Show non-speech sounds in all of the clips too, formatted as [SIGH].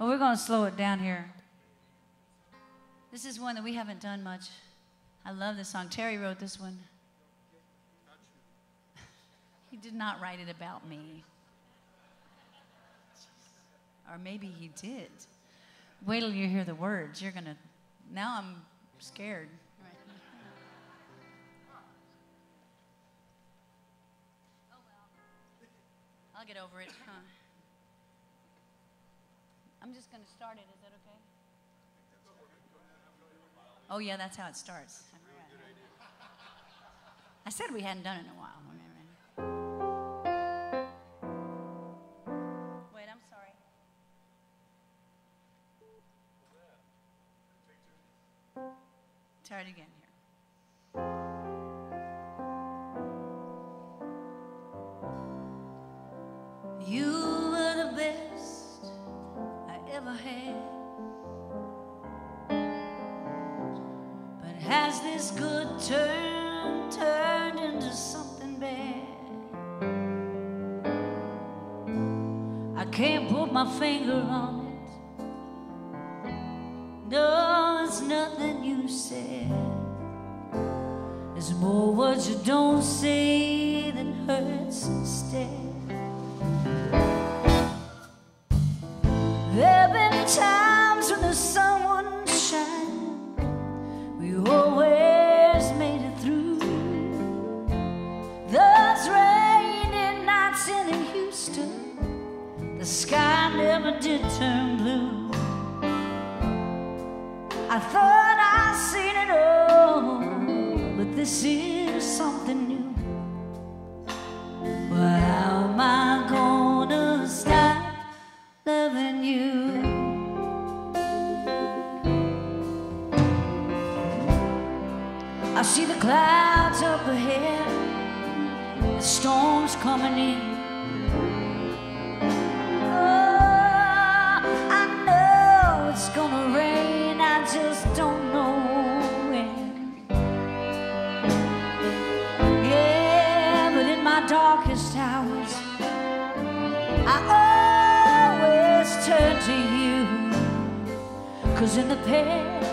Well, we're going to slow it down here. This is one that we haven't done much. I love this song. Terry wrote this one. [LAUGHS] He did not write it about me. Or maybe he did. Wait till you hear the words. You're going to. Now I'm scared. [LAUGHS] Oh, I'll get over it. Huh? I'm just going to start it. Is that okay? Oh, yeah, that's how it starts. I said we hadn't done it in a while. Wait, I'm sorry. Try it again here. This good turn turned into something bad? I can't put my finger on it. No, it's nothing you said. There's more words you don't say that hurts instead. Never did turn blue. I thought I'd seen it all, but this is something new. Well, how am I gonna stop loving you? I see the clouds up ahead, the storm's coming in. Darkest hours, I always turn to you. Cause in the past,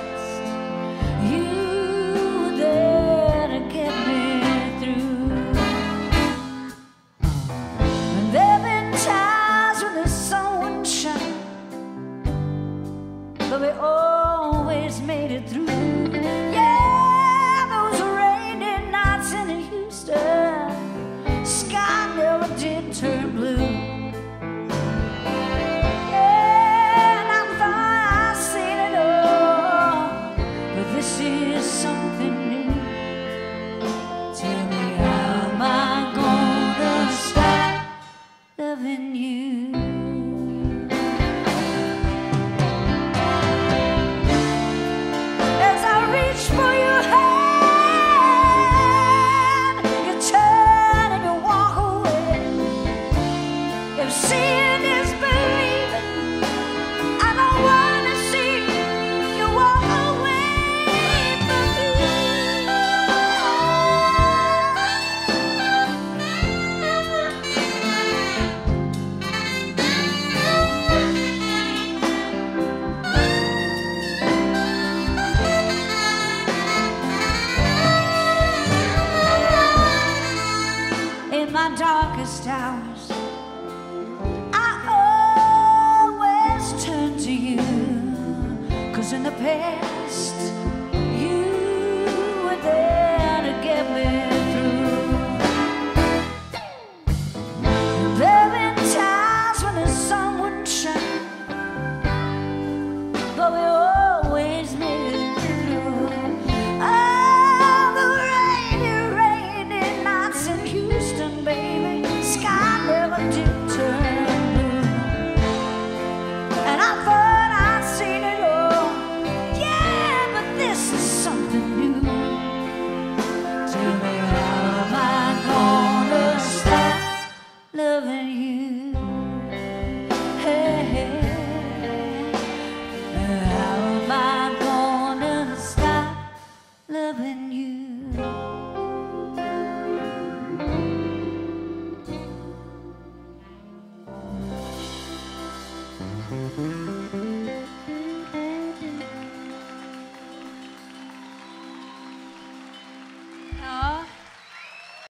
Cause Mm-hmm.